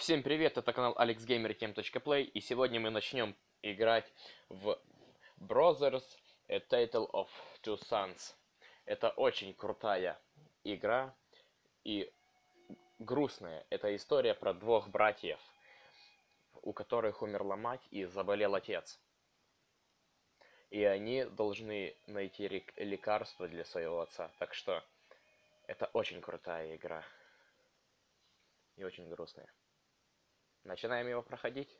Всем привет, это канал AlexGamerTem.play, и сегодня мы начнем играть в Brothers A Tale of Two Sons. Это очень крутая игра и грустная. Это история про двух братьев, у которых умерла мать и заболел отец. И они должны найти лекарство для своего отца. Так что это очень крутая игра. И очень грустная. Начинаем его проходить.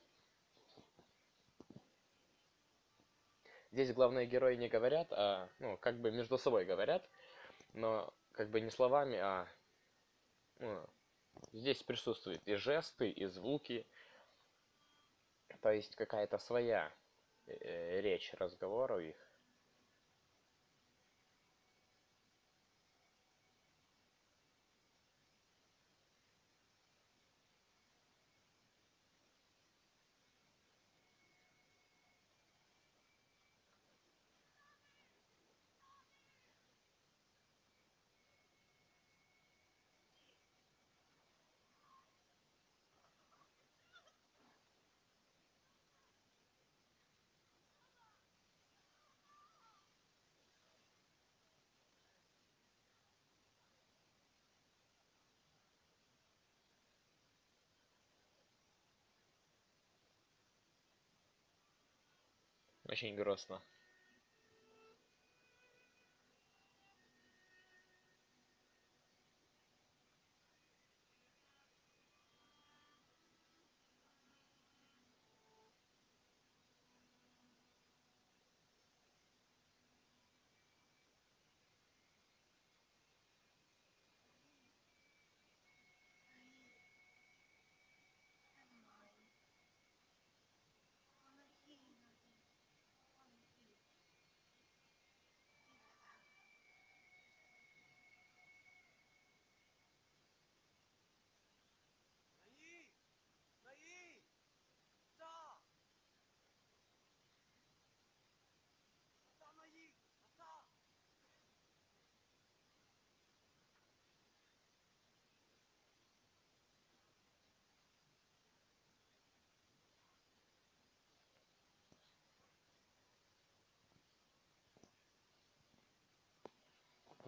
Здесь главные герои не говорят, а, ну, как бы между собой говорят, но как бы не словами, а ну, здесь присутствуют и жесты, и звуки, то есть какая-то своя э, речь разговора у них. Очень грустно.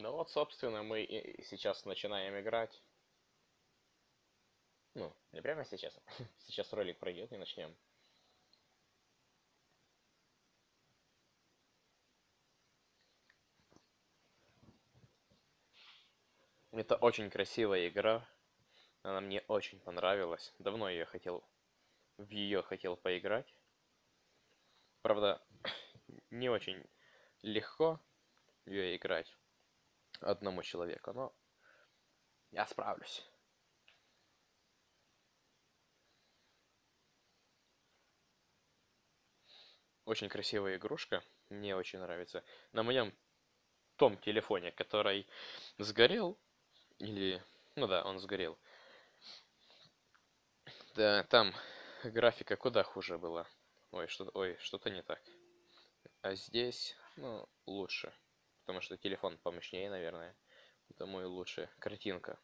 Ну вот, собственно, мы и сейчас начинаем играть. Ну, не прямо сейчас. Сейчас ролик пройдет и начнем. Это очень красивая игра. Она мне очень понравилась. Давно ее хотел... В ее хотел поиграть. Правда, не очень легко ее играть одному человеку, но я справлюсь. Очень красивая игрушка, мне очень нравится. На моем том телефоне, который сгорел, или, ну да, он сгорел. Да, там графика куда хуже была. Ой, что, ой, что-то не так. А здесь, ну, лучше. Потому что телефон помощнее, наверное. Потому и лучше. Картинка.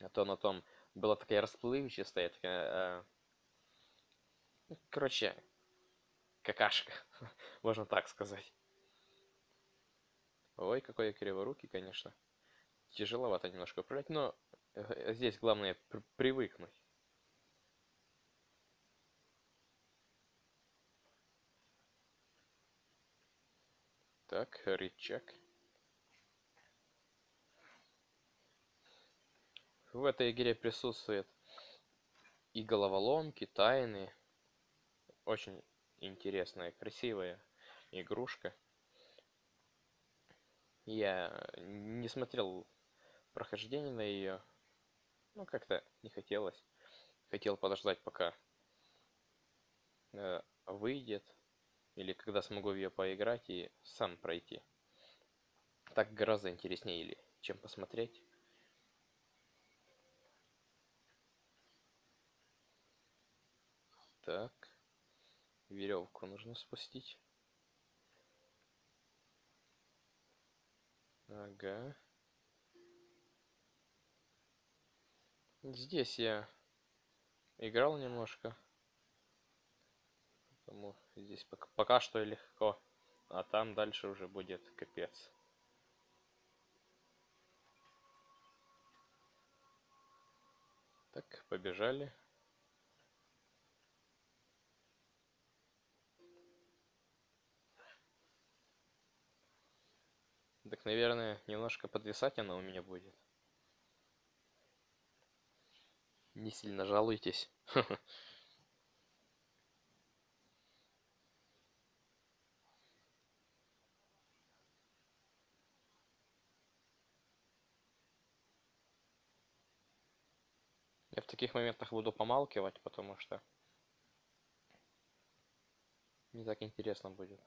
А то на том была такая расплывчатая, такая... ну, Короче, какашка. Можно так сказать. Ой, какой я криворукий, конечно. Тяжеловато немножко управлять, но э, здесь главное пр- привыкнуть. Так, рычаг. В этой игре присутствует и головоломки, тайны. Очень интересная, красивая игрушка. Я не смотрел прохождение на ее. Ну, как-то не хотелось. Хотел подождать, пока э, выйдет. Или когда смогу в ее поиграть и сам пройти. Так гораздо интереснее, или чем посмотреть. Так. Веревку нужно спустить. Ага. Здесь я играл немножко. Потому здесь пока, пока что легко. А там дальше уже будет капец. Так, побежали. Так, наверное, немножко подвисать она у меня будет. Не сильно жалуйтесь. в таких моментах буду помалкивать, потому что не так интересно будет.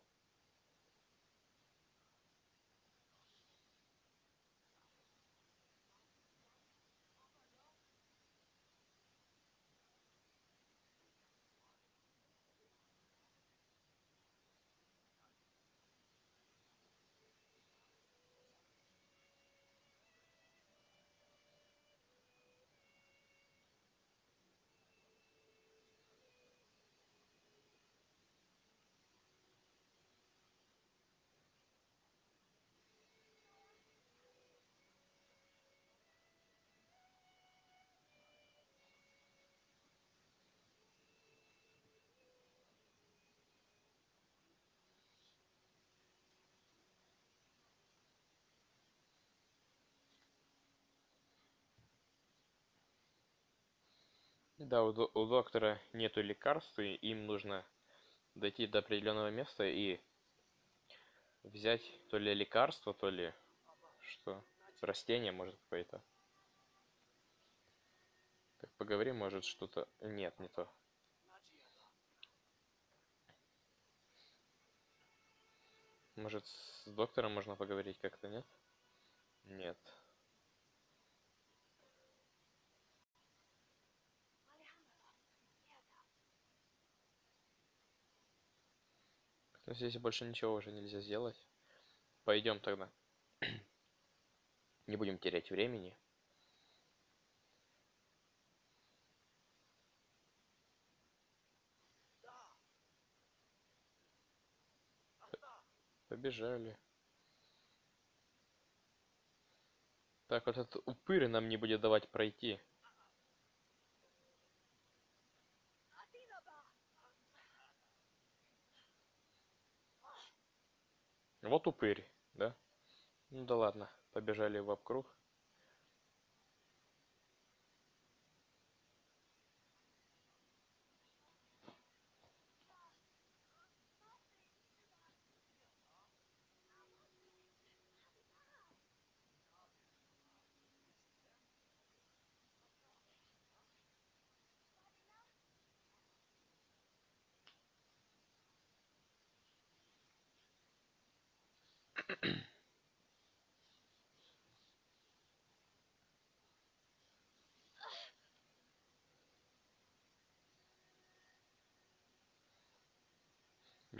Да, у, у доктора нету лекарств, и им нужно дойти до определенного места и взять то ли лекарство, то ли что, растение, может, какое-то. Так, поговорим, может, что-то... Нет, не то. Может, с доктором можно поговорить как-то, нет? Нет. Здесь больше ничего уже нельзя сделать. Пойдем тогда. Не будем терять времени. Побежали. Так, вот этот упырь нам не будет давать пройти. Вот упырь, да? Ну да ладно, побежали вокруг.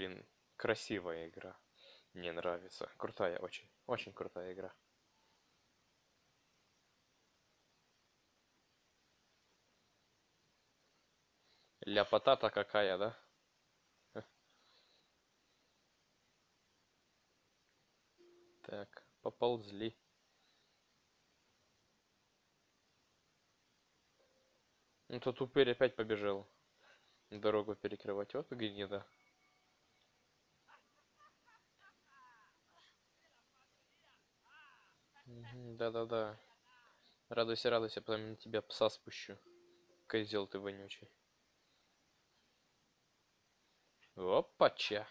Блин, красивая игра. Мне нравится. Крутая очень. Очень крутая игра. Ляпота-то какая, да? Так, поползли. Ну тут упырь опять побежал. Дорогу перекрывать. Вот гнида. Да-да-да. Радуйся, радуйся, потом на тебя пса спущу. Козел ты вонючий. Опача.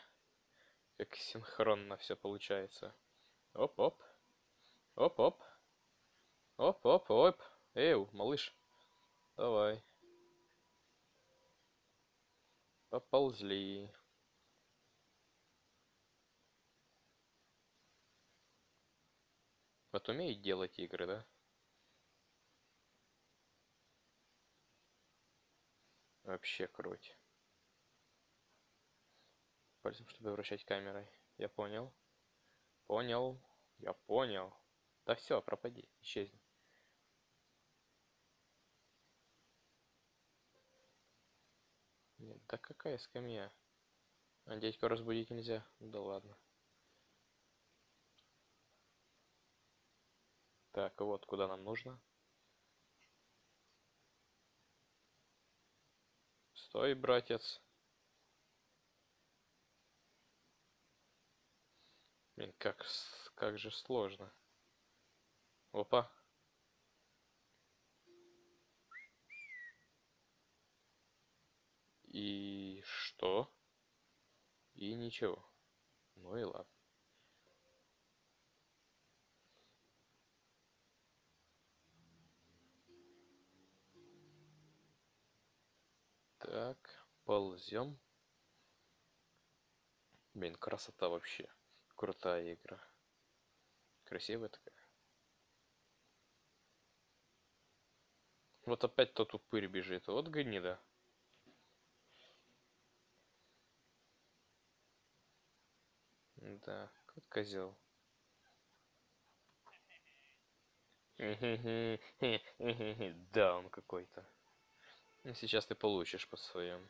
Как синхронно все получается. Оп-оп. Оп-оп. Оп-оп-оп. Эу, малыш. Давай. Поползли. Вот умеет делать игры, да? Вообще круть. Пальцем, чтобы вращать камерой. Я понял. Понял. Я понял. Да все, пропади, исчезни. Нет, да какая скамья? А дядьку разбудить нельзя? Да ладно. Так, вот куда нам нужно. Стой, братец. Блин, как, как же сложно. Опа. И что? И ничего. Ну и ладно. Так, ползем. Блин, красота вообще. Крутая игра. Красивая такая. Вот опять тот упырь бежит. Вот гнида. Да, вот козел. Да, он какой-то. Ну, Сейчас ты получишь по своем.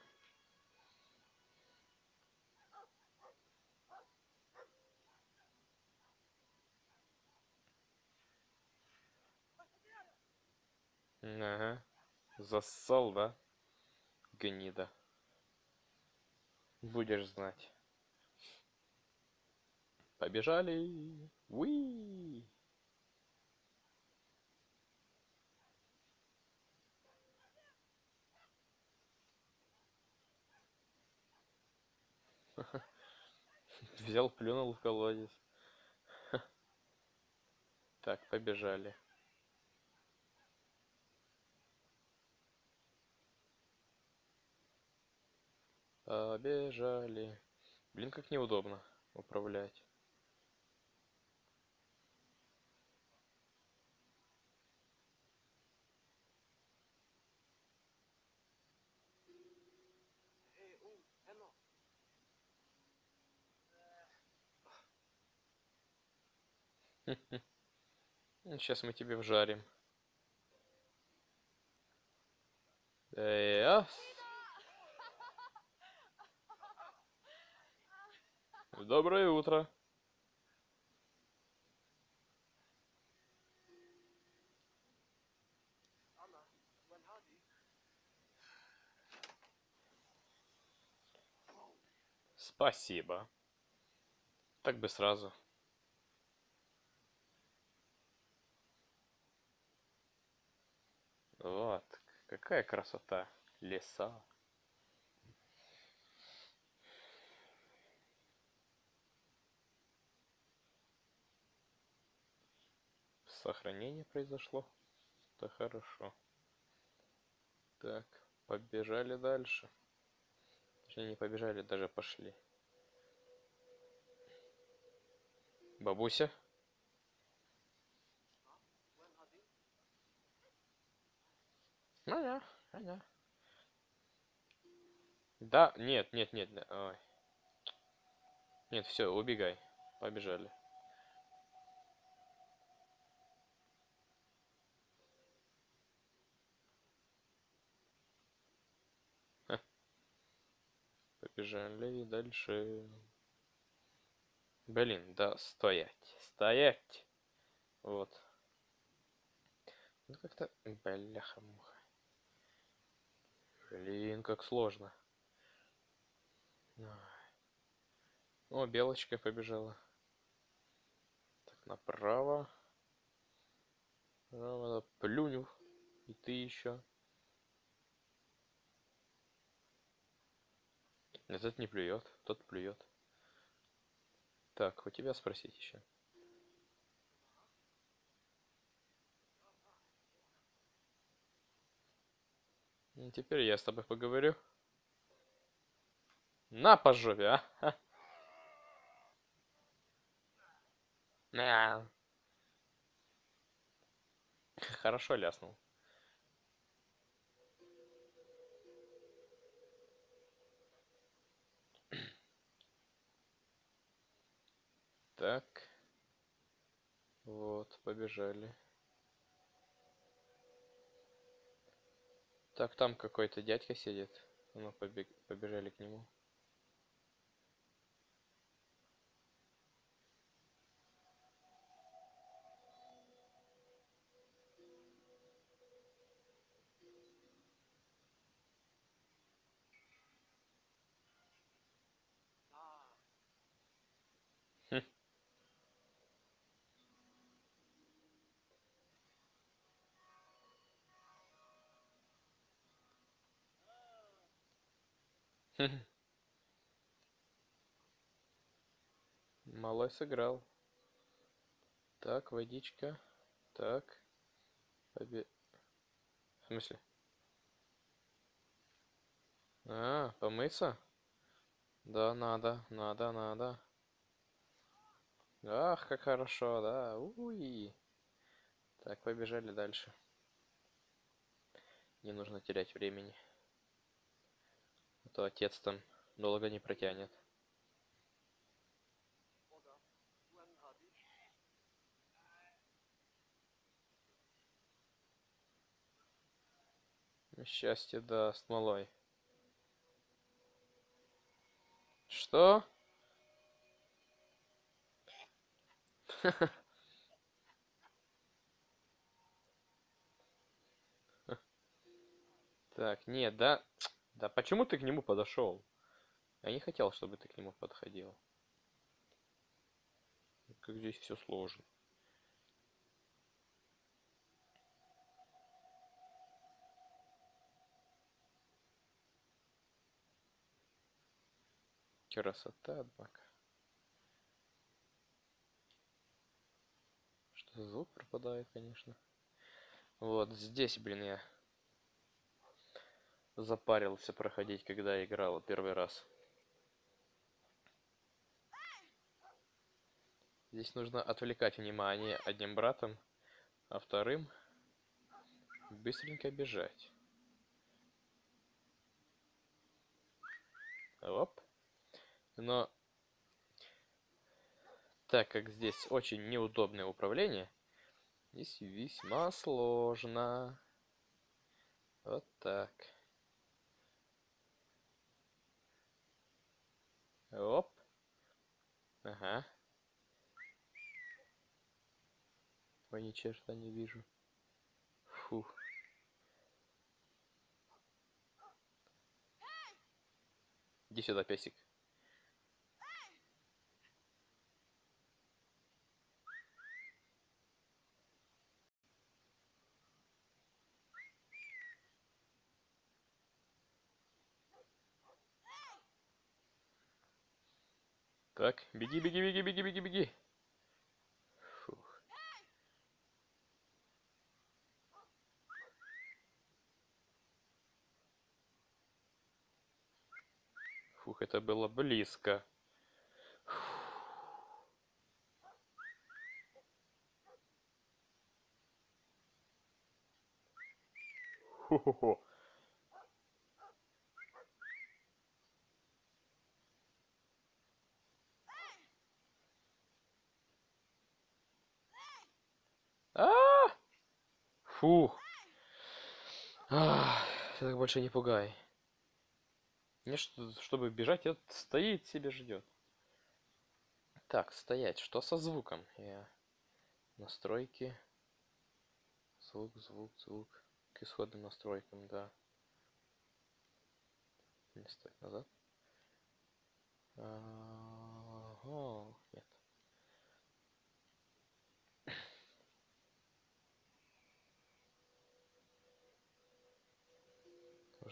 Ага. Зассал, да? Гнида. Будешь знать. Побежали. Уи. Взял, плюнул в колодец. Так, побежали. Побежали. Блин, как неудобно управлять. Сейчас мы тебе вжарим. Доброе утро. Спасибо. Так бы сразу. Вот, какая красота. Леса. Сохранение произошло. Это хорошо. Так, побежали дальше. Точнее, не побежали, даже пошли. Бабуся? Аня, Аня. Да, нет, нет, нет, нет, ой. Нет, все, убегай. Побежали. Ха. Побежали дальше. Блин, да, стоять, стоять. Вот. Ну как-то, бляха-муха. Блин, как сложно. О, белочка побежала. Так, направо. Направо, плюню. И ты еще. Этот не плюет, тот плюет. Так, у тебя спросить еще. Теперь я с тобой поговорю. На по жопе, а? На. Хорошо ляснул. Так. Вот, побежали. Так, там какой-то дядька сидит. Ну, побег... побежали к нему. Малой сыграл. Так, водичка. Так. Побе... В смысле? А, помыться? Да, надо, надо, надо. Ах, как хорошо, да. Уи. Так, побежали дальше. Не нужно терять времени. То отец там долго не протянет. Счастье даст малой. Что? Так, нет, да? Да почему ты к нему подошел? Я не хотел, чтобы ты к нему подходил. Как здесь все сложно. Красота, однако. Что звук пропадает, конечно. Вот здесь, блин, я запарился проходить, когда играл первый раз. Здесь нужно отвлекать внимание одним братом, а вторым быстренько бежать. Оп. Но так как здесь очень неудобное управление, здесь весьма сложно. Вот так. Оп. Ага. Ой, ни черта не вижу. Фух. Иди сюда, песик. Так, беги, беги, беги, беги, беги, беги. Фух. Фух, это было близко. Хо-хо-хо. А! Фух. Ты так больше не пугай. Мне, что- чтобы бежать, этот стоит себе ждет. Так, стоять. Что со звуком? Я... Настройки. Звук, звук, звук. К исходным настройкам, да. Не стоит назад. Ага, нет.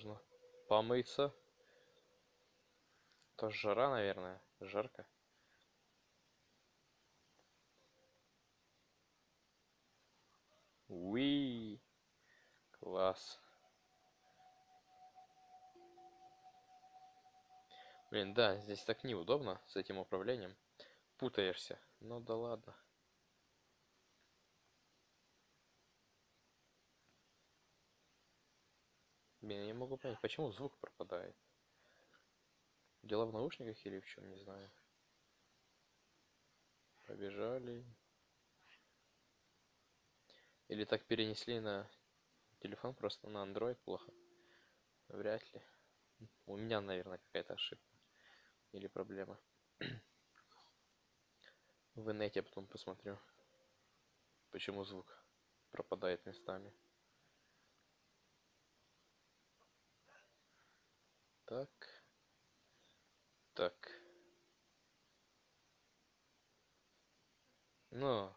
Нужно помыться. То жара, наверное. Жарко. Уи. Класс. Блин, да, здесь так неудобно с этим управлением. Путаешься. Ну да ладно. Блин, я не могу понять, почему звук пропадает. Дело в наушниках или в чем, не знаю. Побежали. Или так перенесли на телефон, просто на Android плохо. Вряд ли. У меня, наверное, какая-то ошибка. Или проблема. В инете потом посмотрю. Почему звук пропадает местами. Так. Так. Ну.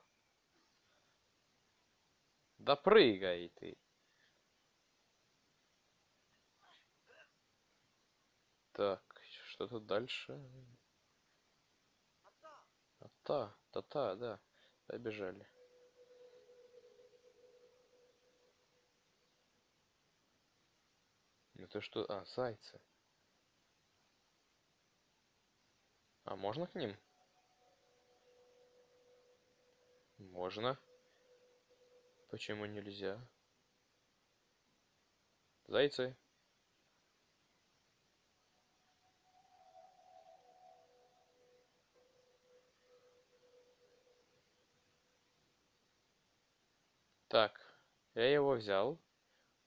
Да прыгай ты. Так, что тут дальше? Та, та, та, да. Побежали. Это что? А, зайцы. А можно к ним? Можно. Почему нельзя? Зайцы. Так, я его взял.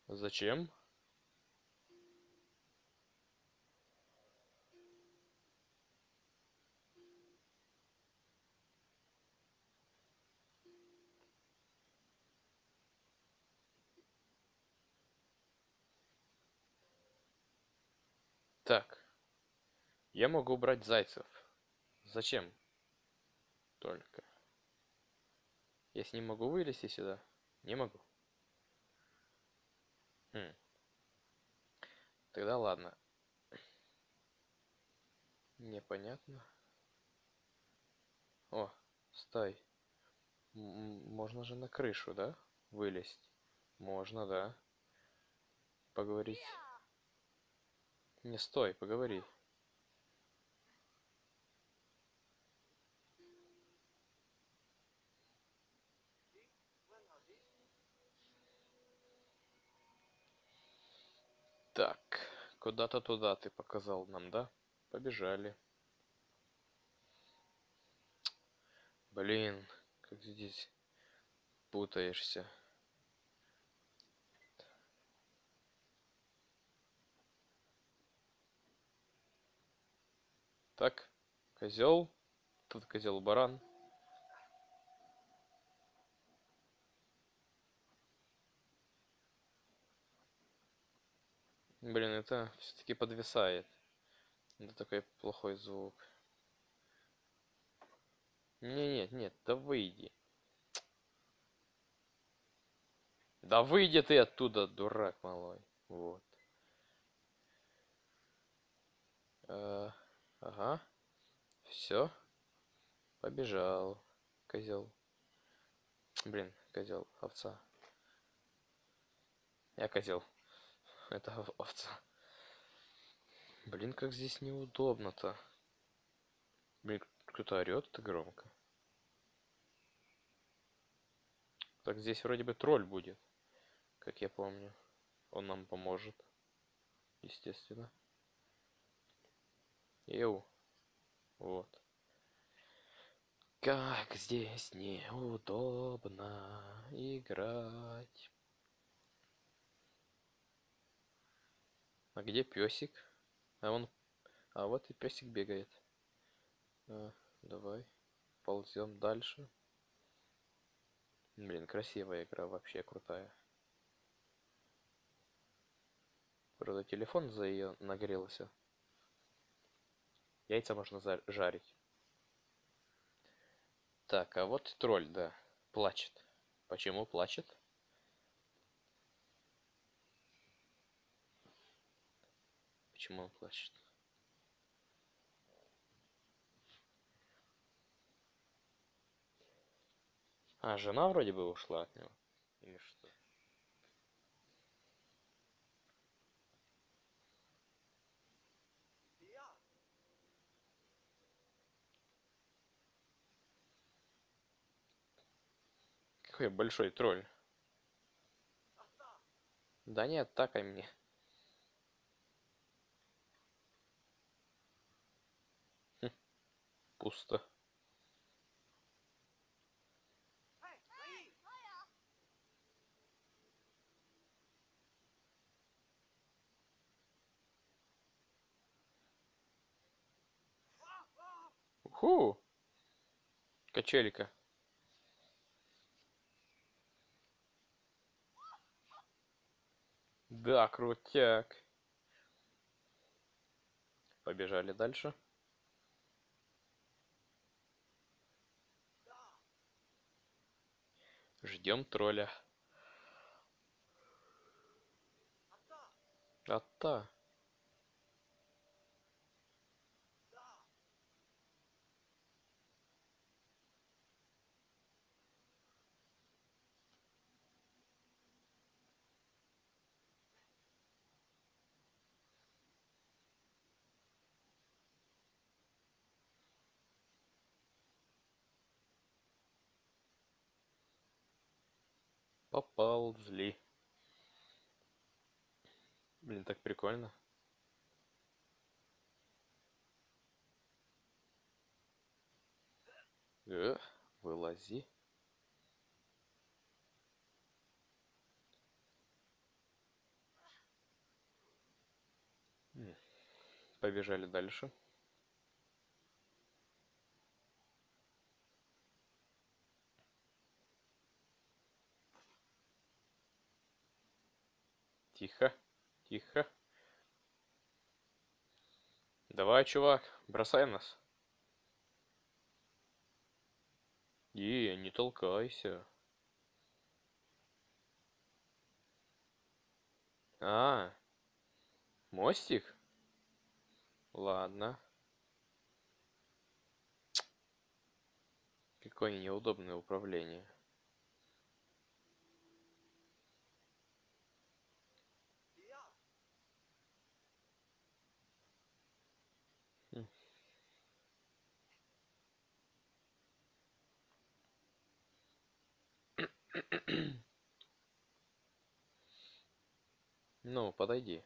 Зачем? Так. Я могу брать зайцев. Зачем? Только. Я с ним могу вылезти сюда? Не могу. Хм. Тогда ладно. Непонятно. О, стой. М, Можно же на крышу, да? Вылезть. Можно, да. Поговорить. Не стой, поговори. Так, куда-то туда ты показал нам, да? Побежали. Блин, как здесь путаешься. Так, козел. Тут козел баран. Блин, это все-таки подвисает. Это такой плохой звук. Не, нет, нет, да выйди. Да выйди ты оттуда, дурак малой. Вот. Э, ага. Все. Побежал. Козел. Блин, козел, овца. Я козел. Это ов- овца. Блин, как здесь неудобно-то. Блин, кто-то орет-то громко. Так здесь вроде бы тролль будет, как я помню. Он нам поможет. Естественно. Еу. Вот. Как здесь неудобно играть. А где песик? А он... А вот и песик бегает. А, давай. Ползем дальше. Блин, красивая игра, вообще крутая. Правда, телефон за ее нагрелся. Яйца можно жарить. Так, а вот тролль, да, плачет. Почему плачет? Почему он плачет? А, жена вроде бы ушла от него. Или что? какой большой тролль. Да не атакай мне. Хм, пусто. Уху! Качелька. Да, крутяк. Побежали дальше. Ждем тролля. Отца! Поползли. Блин, так прикольно. Э, вылази. Побежали дальше. Тихо, тихо. Давай, чувак, бросай нас. И, не толкайся. А, мостик? Ладно. Какое неудобное управление. Ну, подойди.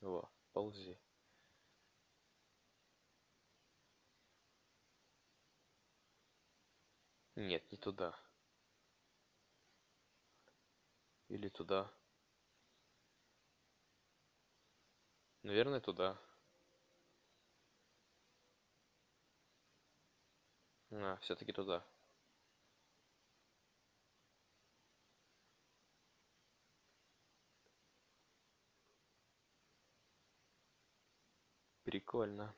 Во, ползи. Нет, не туда. Или туда. Наверное, туда. А, все-таки туда. Прикольно.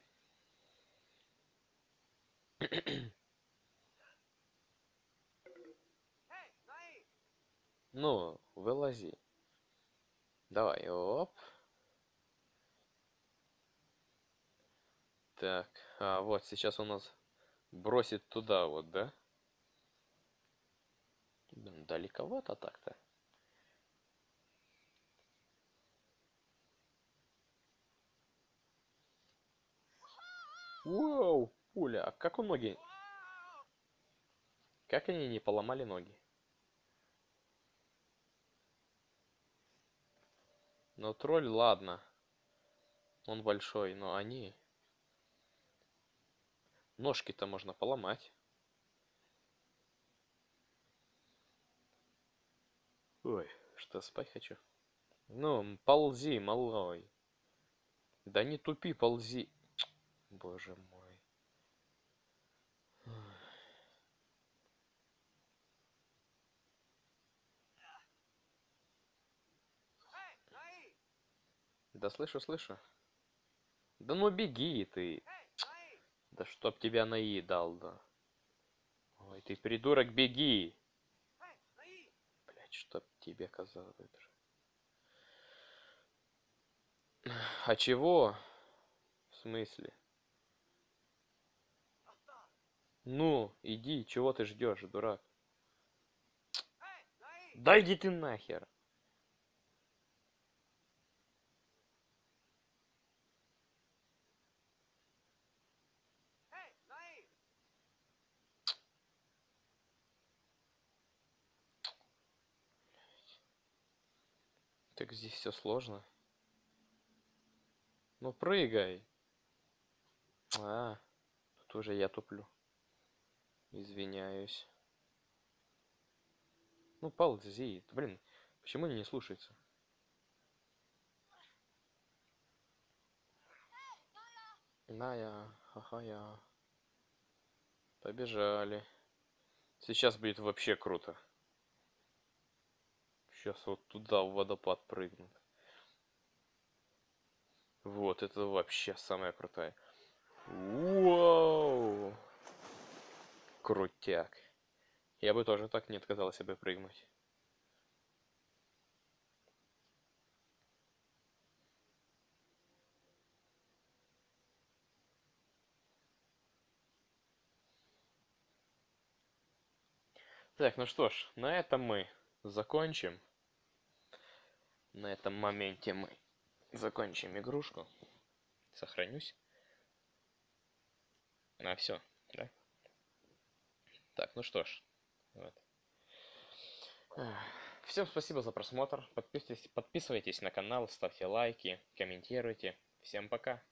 Ну, вылази. Давай, оп. Так, а вот сейчас у нас бросит туда вот, да? Блин, далековато так-то. Вау, пуля, а как у ноги? Как они не поломали ноги? Но тролль, ладно. Он большой, но они... Ножки-то можно поломать. Ой, что, спать хочу? Ну, ползи, малой. Да не тупи, ползи. Боже мой. Наи! Да слышу, слышу. Да ну беги ты. Наи! Да чтоб тебя наедал, да. Ой, ты придурок, беги. Наи! Блять, чтоб тебе выдр. А чего? В смысле? Отца! Ну, иди, чего ты ждешь, дурак? Да иди ты нахер. Так здесь все сложно. Ну прыгай. А, тут уже я туплю. Извиняюсь. Ну ползи. Блин, почему не слушаются? На я, ха-ха я. Побежали. Сейчас будет вообще круто. Сейчас вот туда в водопад прыгнут. Вот, это вообще самая крутая. Вау! Крутяк. Я бы тоже так не отказался бы прыгнуть. Так, ну что ж, на этом мы закончим. На этом моменте мы закончим игрушку. Сохранюсь. А, все? Так, ну что ж. Вот. Всем спасибо за просмотр. Подписывайтесь, подписывайтесь на канал, ставьте лайки, комментируйте. Всем пока.